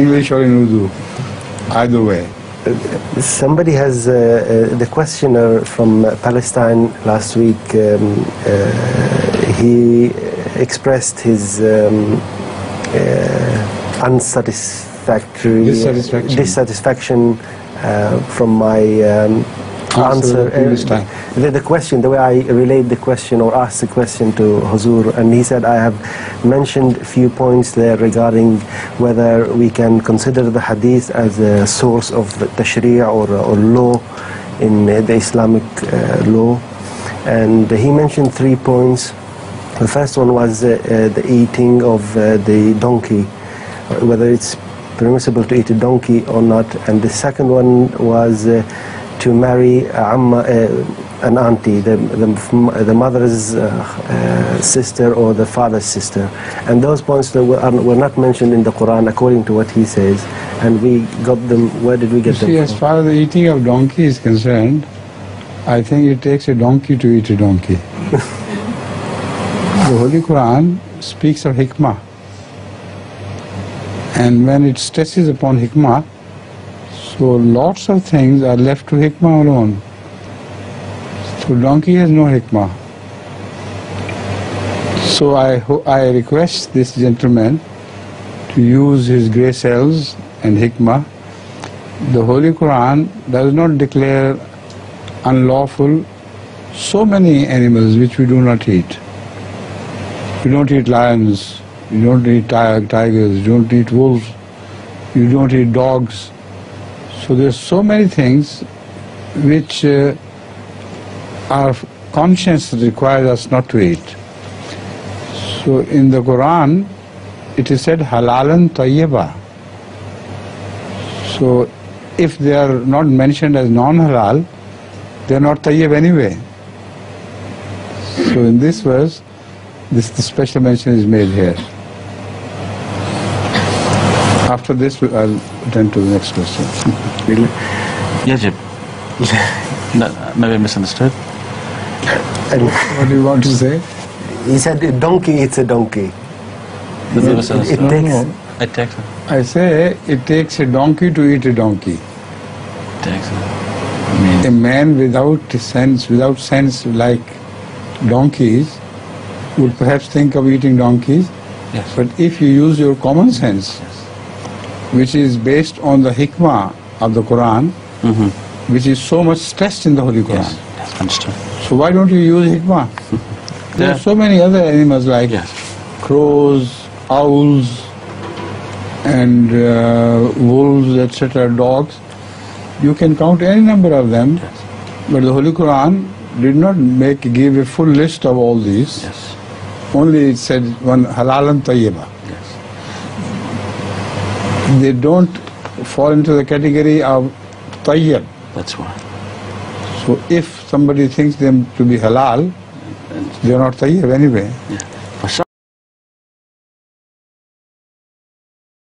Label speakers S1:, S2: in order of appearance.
S1: English or in Urdu, either way.
S2: Somebody has uh, uh, the questioner from Palestine last week. Um, uh, he expressed his um, uh, unsatisfactory
S1: Dissatisfaction.
S2: dissatisfaction uh, from my um,
S1: Answer the
S2: uh, the, the question, the way I relayed the question or asked the question to Huzur, and he said I have mentioned a few points there regarding whether we can consider the hadith as a source of the tashri' or, or law in the Islamic uh, law. And he mentioned three points. The first one was uh, the eating of uh, the donkey, whether it's permissible to eat a donkey or not. And the second one was uh, to marry amma, uh, an auntie, the, the, the mother's uh, uh, sister or the father's sister. And those points that were, were not mentioned in the Quran according to what he says. And we got them, where did we
S1: You
S2: get
S1: see,
S2: them
S1: as far as the eating of donkey is concerned, I think it takes a donkey to eat a donkey. the Holy Quran speaks of hikmah. And when it stresses upon hikmah, so lots of things are left to hikmah alone. So donkey has no hikmah. So I, I request this gentleman to use his grey cells and hikmah the Holy Quran does not declare unlawful so many animals which we do not eat. You don't eat lions, you don't eat tigers, you don't eat wolves, you don't eat dogs. So there's so many things which uh, our conscience requires us not to eat. So in the Quran, it is said halalan tayyiba. So if they are not mentioned as non-halal, they are not tayyib anyway. So in this verse, this the special mention is made here. After this, I'll turn to the next question.
S3: Yajib. no, maybe I misunderstood.
S1: what do you want to say?
S2: He said, a donkey, it's a donkey. It, it,
S3: it,
S2: takes,
S1: no.
S3: it.
S1: I say it takes a donkey to eat a donkey. A man without sense, without sense like donkeys, would perhaps think of eating donkeys.
S3: Yes.
S1: But if you use your common sense, yes which is based on the hikmah of the Quran,
S3: mm-hmm.
S1: which is so much stressed in the Holy Quran.
S3: yes understood
S1: So why don't you use hikmah? There are so many other animals like
S3: yes
S1: crows, owls, and uh, wolves, etc., dogs. You can count any number of them,
S3: yes
S1: but the Holy Quran did not make give a full list of all these.
S3: yes
S1: Only it said one halal and
S3: tayyiba.
S1: They don't fall into the category of tayyib.
S3: that's why
S1: So if somebody thinks them to be halal, they are not tayyib anyway.
S3: yeah